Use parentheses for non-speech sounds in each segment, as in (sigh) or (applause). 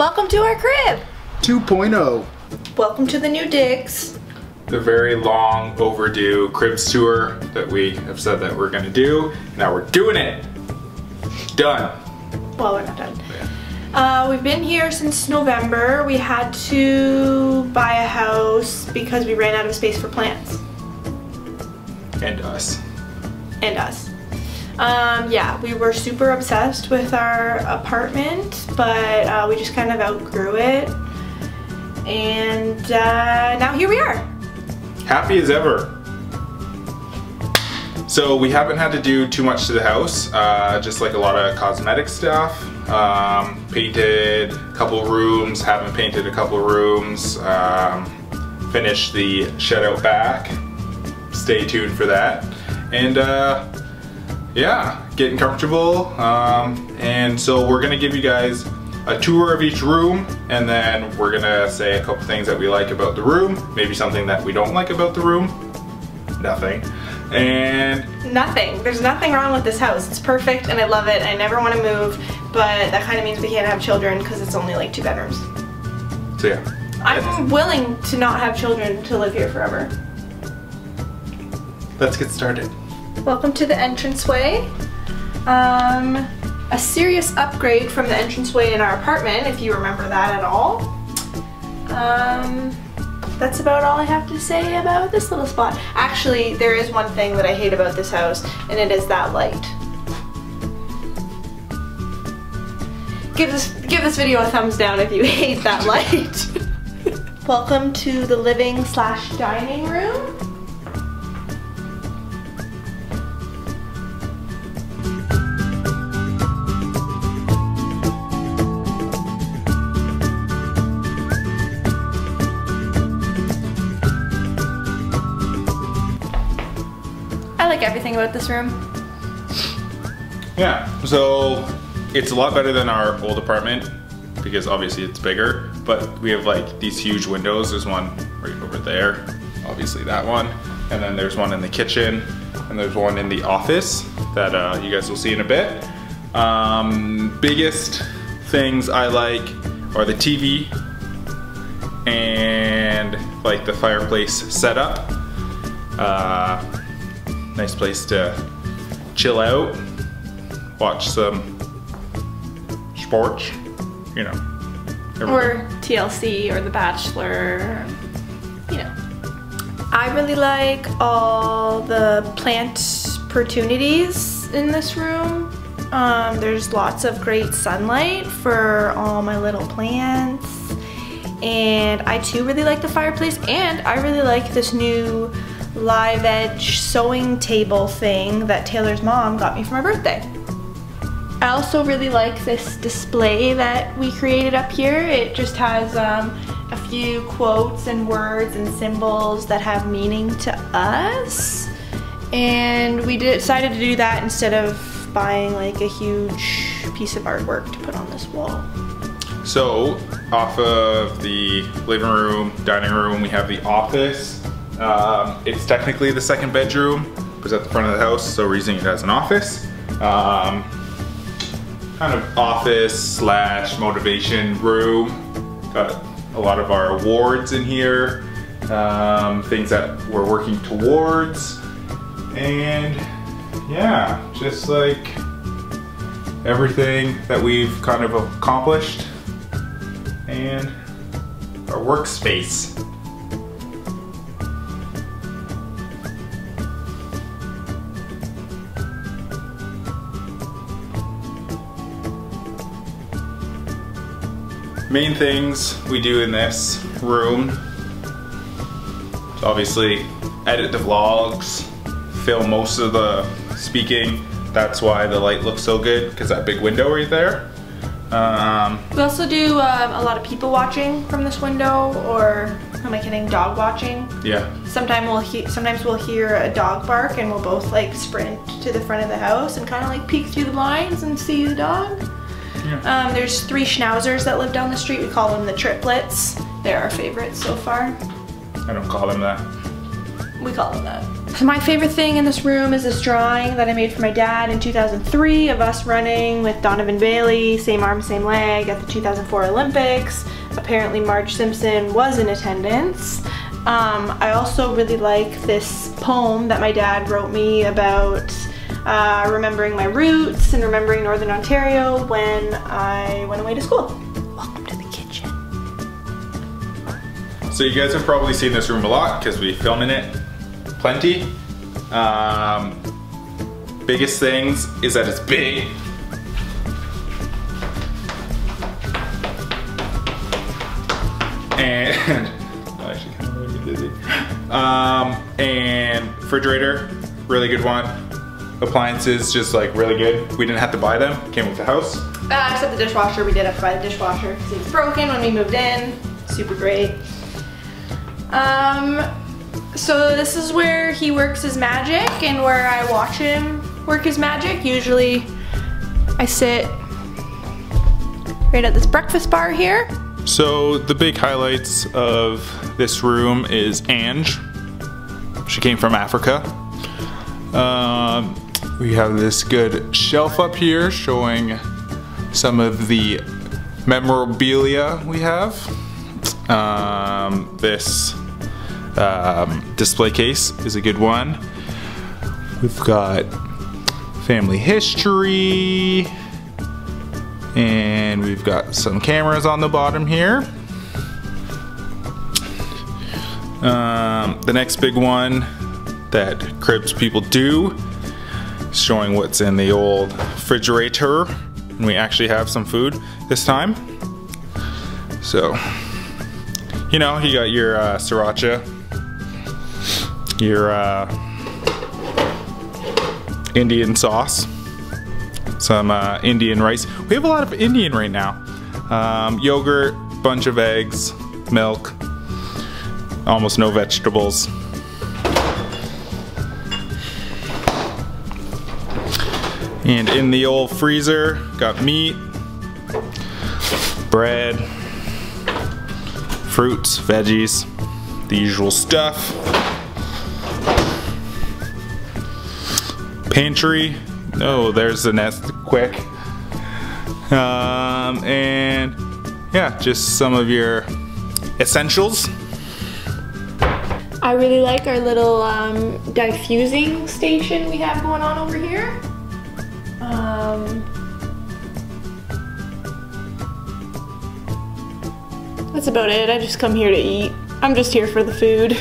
Welcome to our crib. 2.0. Welcome to the new digs. The very long overdue cribs tour that we have said that we're gonna do. Now we're doing it. Done. Well, we're not done. Uh, we've been here since November. We had to buy a house because we ran out of space for plants. And us. And us. Um, yeah, we were super obsessed with our apartment, but uh, we just kind of outgrew it. And uh, now here we are. Happy as ever. So we haven't had to do too much to the house, uh, just like a lot of cosmetic stuff. Um, painted a couple rooms, haven't painted a couple rooms. Um, finished the shed out back. Stay tuned for that. And uh, yeah, getting comfortable. Um, and so we're gonna give you guys a tour of each room and then we're gonna say a couple things that we like about the room, maybe something that we don't like about the room. Nothing. And Nothing. There's nothing wrong with this house. It's perfect and I love it. I never want to move, but that kind of means we can't have children because it's only like two bedrooms. so yeah. I'm willing to not have children to live here forever. Let's get started. Welcome to the entranceway. Um, a serious upgrade from the entranceway in our apartment, if you remember that at all. Um, that's about all I have to say about this little spot. Actually, there is one thing that I hate about this house, and it is that light. Give this, give this video a thumbs down if you (laughs) hate that light. (laughs) Welcome to the living slash dining room. Everything about this room. Yeah, so it's a lot better than our old apartment because obviously it's bigger, but we have like these huge windows. There's one right over there, obviously that one. And then there's one in the kitchen and there's one in the office that uh, you guys will see in a bit. Um, biggest things I like are the TV and like the fireplace setup. Uh, nice place to chill out, watch some sports, you know. everything. Or TLC or The Bachelor, you know. I really like all the plant opportunities in this room. Um, there's lots of great sunlight for all my little plants. And I too really like the fireplace and I really like this new live edge sewing table thing that Taylor's mom got me for my birthday. I also really like this display that we created up here. It just has um, a few quotes and words and symbols that have meaning to us. And we decided to do that instead of buying like a huge piece of artwork to put on this wall. So, off of the living room, dining room, we have the office. Um, it's technically the second bedroom, but it's at the front of the house, so we're using it as an office. Um, kind of office slash motivation room. Got a lot of our awards in here, um, things that we're working towards, and yeah, just like everything that we've kind of accomplished and our workspace. Main things we do in this room is obviously edit the vlogs, film most of the speaking. That's why the light looks so good because that big window right there. Um, We also do um, a lot of people watching from this window, or am I kidding? Dog watching. yeah, Sometimes we'll sometimes we'll hear a dog bark, and we'll both like sprint to the front of the house and kind of like peek through the blinds and see the dog. Yeah. Um, there's three schnauzers that live down the street. We call them the triplets. They're our favorites so far. I don't call them that. We call them that. So my favorite thing in this room is this drawing that I made for my dad in 2003 of us running with Donovan Bailey, same arm, same leg at the 2004 Olympics. Apparently Marge Simpson was in attendance. Um, I also really like this poem that my dad wrote me about uh, remembering my roots and remembering Northern Ontario when I went away to school. Welcome to the kitchen. So you guys have probably seen this room a lot because we film in it plenty. Um, biggest things is that it's big. And (laughs) actually kind of really dizzy. Um, and refrigerator, really good one. Appliances, just like really good. We didn't have to buy them, came with the house. Uh, except the dishwasher, we did have to buy the dishwasher because it was broken when we moved in. Super great. Um, so this is where he works his magic and where I watch him work his magic. Usually I sit right at this breakfast bar here. So the big highlights of this room is Ange. She came from Africa. Um, we have this good shelf up here showing some of the memorabilia we have. Um, this um, display case is a good one. We've got family history, and we've got some cameras on the bottom here. Um, the next big one that cribs people do, showing what's in the old refrigerator. And we actually have some food this time. So, you know, you got your uh, sriracha, your uh, Indian sauce, some uh, Indian rice. We have a lot of Indian right now. Um, yogurt, bunch of eggs, milk, almost no vegetables. And in the old freezer, got meat, bread, fruits, veggies, the usual stuff. Pantry, oh, there's the nest quick. Um, and yeah, just some of your essentials. I really like our little um, diffusing station we have going on over here. Um, that's about it. I just come here to eat. I'm just here for the food.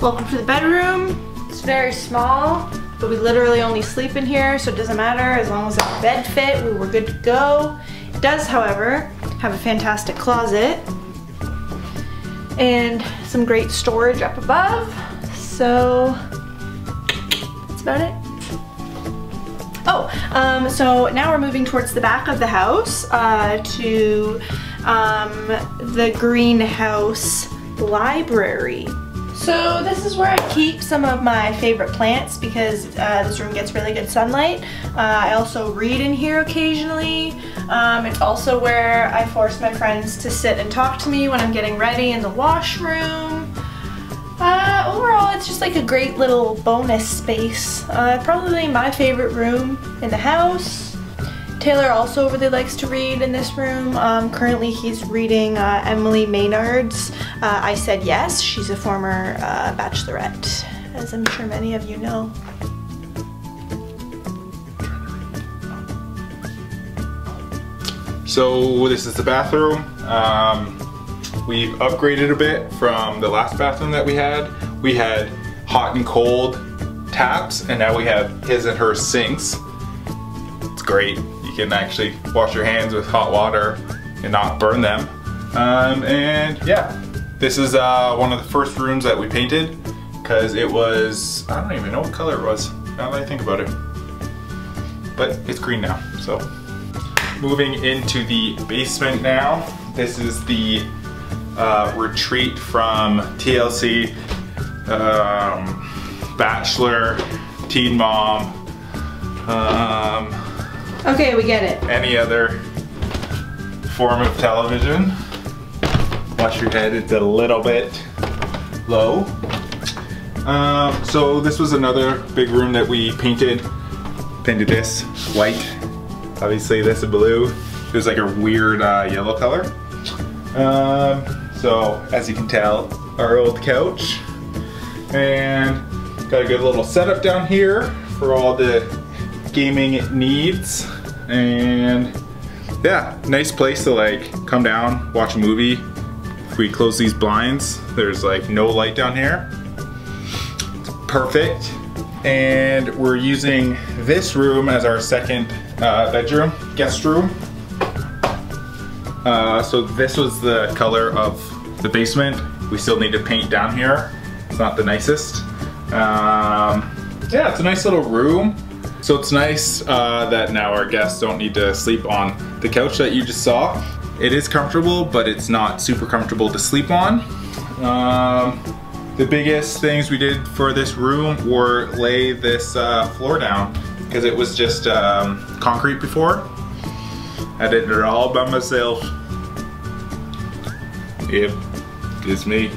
Welcome to the bedroom. It's very small, but we literally only sleep in here, so it doesn't matter. As long as our bed fit, we were good to go. It does, however, have a fantastic closet and some great storage up above. So about it. Oh, um, so now we're moving towards the back of the house uh, to um, the greenhouse library. So this is where I keep some of my favorite plants because uh, this room gets really good sunlight. Uh, I also read in here occasionally. Um, it's also where I force my friends to sit and talk to me when I'm getting ready in the washroom. Uh, overall, it's just like a great little bonus space. Uh, probably my favorite room in the house. Taylor also really likes to read in this room. Um, currently he's reading uh, Emily Maynard's uh, I Said Yes. She's a former uh, bachelorette, as I'm sure many of you know. So this is the bathroom. Um, we've upgraded a bit from the last bathroom that we had. We had hot and cold taps and now we have his and her sinks. It's great. You can actually wash your hands with hot water and not burn them. Um, and yeah, this is uh, one of the first rooms that we painted because it was, I don't even know what color it was now that I think about it. But it's green now, so. Moving into the basement now. This is the uh, retreat from TLC, um, Bachelor, Teen Mom, um, Okay, we get it. any other form of television. Wash your head, it's a little bit low. Um, so this was another big room that we painted. Painted this white. Obviously this is blue. It was like a weird uh, yellow color. Um, so as you can tell, our old couch. And got a good little setup down here for all the gaming it needs. And yeah, nice place to like come down, watch a movie. If we close these blinds, there's like no light down here. It's perfect. And we're using this room as our second uh, bedroom, guest room. Uh, so this was the color of the basement. We still need to paint down here. It's not the nicest. Um, yeah, it's a nice little room. So it's nice uh, that now our guests don't need to sleep on the couch that you just saw. It is comfortable, but it's not super comfortable to sleep on. Um, the biggest things we did for this room were lay this uh, floor down because it was just um, concrete before. I did it all by myself. Yep, it's me.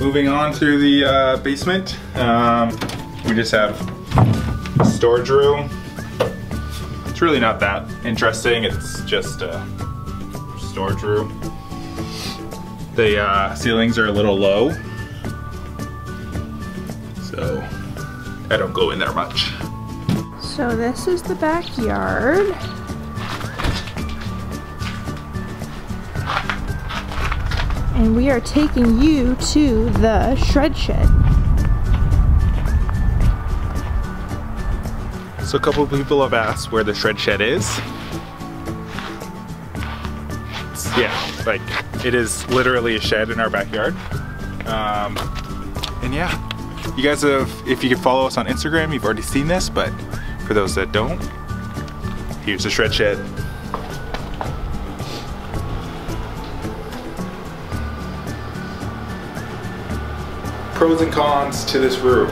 Moving on through the uh, basement, um, we just have storage room. It's really not that interesting, it's just a storage room. The uh, ceilings are a little low, so I don't go in there much. So this is the backyard. And we are taking you to the shred shed. So a couple people have asked where the shred shed is. Yeah, like it is literally a shed in our backyard. Um, and yeah, you guys have, if you can follow us on Instagram, you've already seen this, but for those that don't, here's the shred shed. Pros and cons to this room.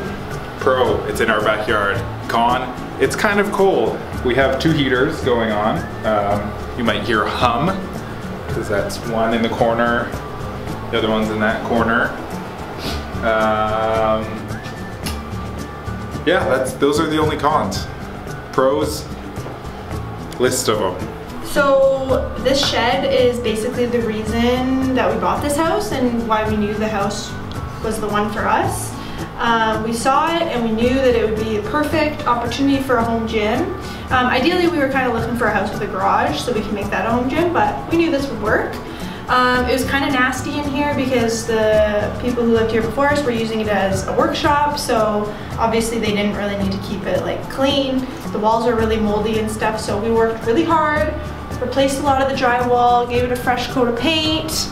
Pro, it's in our backyard. Con, it's kind of cold. We have two heaters going on. Um, you might hear hum, because that's one in the corner, the other one's in that corner. Um, yeah, that's those are the only cons. Pros, list of them. So this shed is basically the reason that we bought this house and why we knew the house was the one for us. Um, we saw it and we knew that it would be a perfect opportunity for a home gym. Um, ideally, we were kind of looking for a house with a garage so we can make that a home gym, but we knew this would work. Um, it was kind of nasty in here because the people who lived here before us were using it as a workshop, so obviously they didn't really need to keep it like clean. The walls are really moldy and stuff, so we worked really hard, replaced a lot of the drywall, gave it a fresh coat of paint,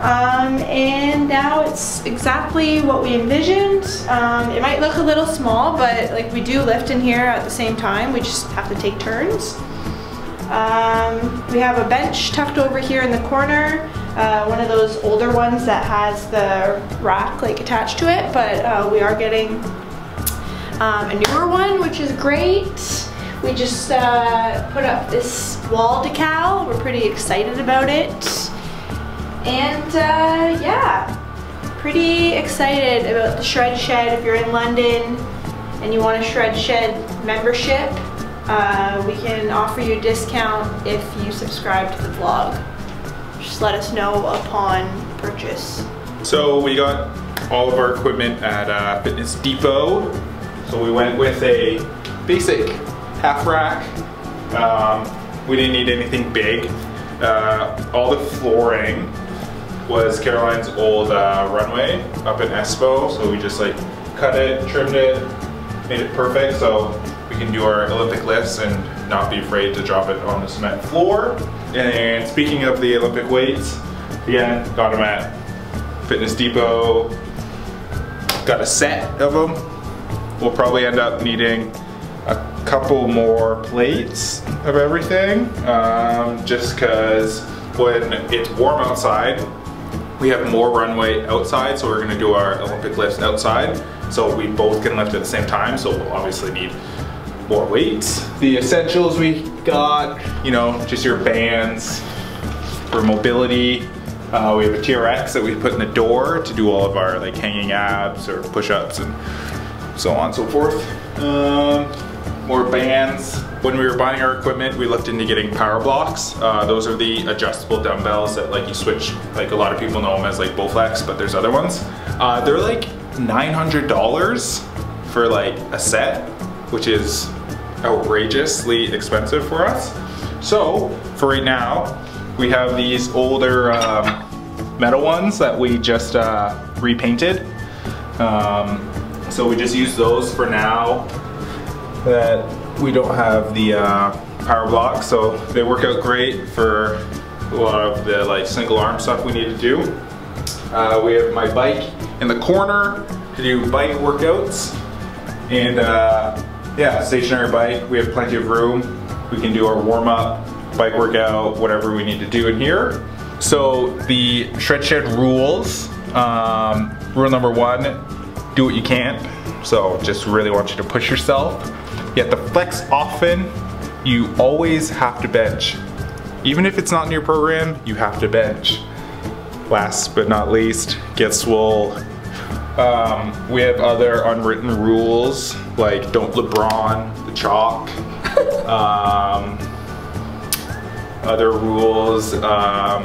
um, and now it's exactly what we envisioned. Um, it might look a little small, but like we do lift in here at the same time. We just have to take turns. Um, we have a bench tucked over here in the corner. Uh, one of those older ones that has the rack like attached to it, but uh, we are getting um, a newer one, which is great. We just uh, put up this wall decal. We're pretty excited about it. And uh, yeah, pretty excited about the Shred Shed. If you're in London and you want a Shred Shed membership, uh, we can offer you a discount if you subscribe to the vlog. Just let us know upon purchase. So we got all of our equipment at uh, Fitness Depot. So we went with a basic half rack. Um, we didn't need anything big. Uh, all the flooring was Caroline's old uh, runway up in Espo. So we just like cut it, trimmed it, made it perfect so we can do our Olympic lifts and not be afraid to drop it on the cement floor. And speaking of the Olympic weights, again, got them at Fitness Depot. Got a set of them. We'll probably end up needing a couple more plates of everything, um, just because when it's warm outside, we have more runway outside, so we're gonna do our Olympic lifts outside, so we both can lift at the same time, so we'll obviously need more weights. The essentials we got, you know, just your bands for mobility, Uh, we have a TRX that we put in the door to do all of our like hanging abs or push-ups and so on and so forth. Um, more bands. When we were buying our equipment, we looked into getting power blocks. Uh, those are the adjustable dumbbells that like you switch, like a lot of people know them as like Bowflex, but there's other ones. Uh, they're like $900 for like a set, which is outrageously expensive for us. So for right now, we have these older um, metal ones that we just uh, repainted. Um, so we just use those for now that we don't have the uh, power block, So they work out great for a lot of the like single arm stuff we need to do. Uh, we have my bike in the corner to do bike workouts. And uh, yeah, stationary bike, we have plenty of room. We can do our warm up, bike workout, whatever we need to do in here. So the Shred Shed rules, um, rule number one, do what you can. So just really want you to push yourself. You have to flex often. You always have to bench. Even if it's not in your program, you have to bench. Last but not least, get swole. Um, we have other unwritten rules, like don't LeBron the chalk. (laughs) um, other rules, um,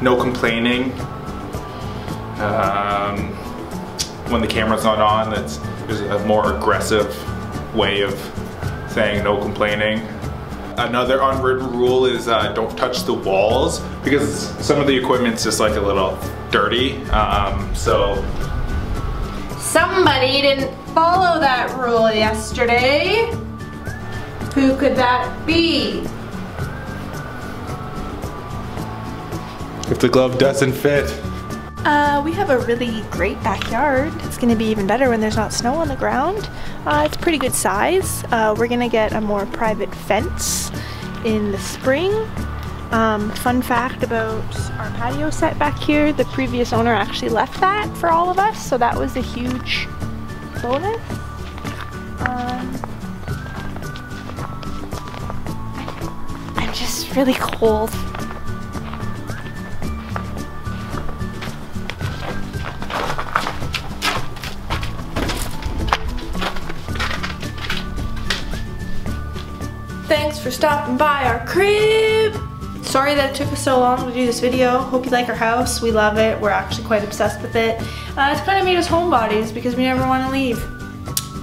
no complaining. Um, when the camera's not on, that's there's a more aggressive way of saying no complaining. Another unwritten rule is uh, don't touch the walls because some of the equipment's just like a little dirty. Um, so Somebody didn't follow that rule yesterday. Who could that be? if the glove doesn't fit, Uh, we have a really great backyard. It's gonna be even better when there's not snow on the ground. Uh, it's pretty good size. Uh, we're gonna get a more private fence in the spring. Um, fun fact about our patio set back here, the previous owner actually left that for all of us, so that was a huge bonus. Um, I'm just really cold. Stopping by our crib. Sorry that it took us so long to do this video. Hope you like our house. We love it. We're actually quite obsessed with it. Uh, it's kind of made us homebodies because we never want to leave.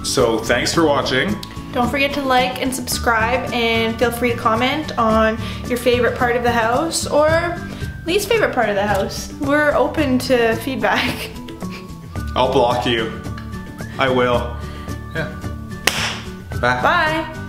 so thanks for watching. Don't forget to like and subscribe and feel free to comment on your favorite part of the house or least favorite part of the house. We're open to feedback. I'll block you. I will. Yeah. Bye. Bye.